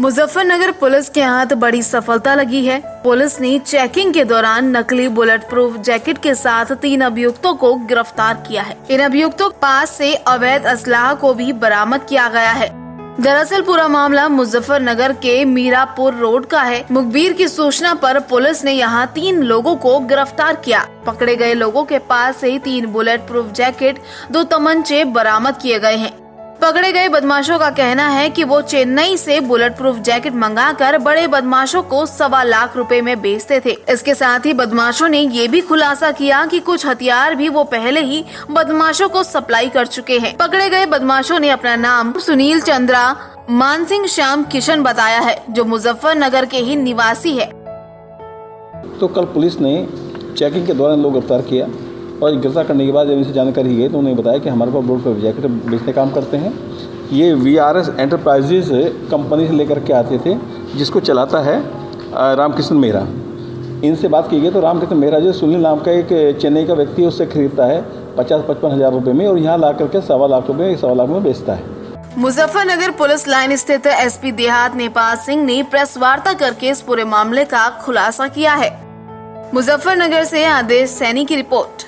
Muzaffarnagar police के हाथ बड़ी सफलता लगी है। पुलिस ने चेकिंग के दौरान नकली बुलेट प्रूफ जैकेट के साथ तीन अभियुक्तों को गिरफ़्तार किया है। इन अभियुक्तों के पास से अवैध असलाह को भी बरामद किया गया है। दरअसल पूरा मामला मुजफ्फरनगर के मीरापुर रोड का है। मुखबिर की सूचना पर पुलिस ने यहाँ तीन लोगों को गिरफ़्तार किया। पकड़े गए लोगों के पास से तीन बुलेट प्रूफ जैकेट, दो तमंचे बरामद किए गए हैं। पकड़े गए बदमाशों का कहना है कि वो चेन्नई से बुलेट प्रूफ जैकेट मंगाकर बड़े बदमाशों को सवा लाख रुपए में बेचते थे। इसके साथ ही बदमाशों ने ये भी खुलासा किया कि कुछ हथियार भी वो पहले ही बदमाशों को सप्लाई कर चुके हैं। पकड़े गए बदमाशों ने अपना नाम सुनील चंद्रा, मानसिंह श्याम किशन बताया है, जो मुजफ्फरनगर के ही निवासी है। तो कल पुलिस ने चेकिंग के दौरान लोग गिरफ़्तार किया। और गिरफ़्तार करने के बाद जब इनसे जानकारी गई तो उन्होंने बताया कि हमारे पास बोर्ड पर जैकेट बेचने काम करते हैं। ये V R S enterprises company से लेकर के आते थे, जिसको चलाता है रामकृष्ण मेहरा। इनसे बात की गई तो रामकृष्ण मेहरा जो सुनील नाम का एक चेन्नई का व्यक्ति उससे खरीदता है पचास पचपन हज़ार रुपये में और यहाँ ला करके सवा लाख रुपये सवा लाख में बेचता है। मुजफ्फरनगर पुलिस लाइन स्थित एसपी देहात नेपाल सिंह ने प्रेस वार्ता करके इस पूरे मामले का खुलासा किया है। मुजफ्फरनगर से आदेश सैनी की रिपोर्ट।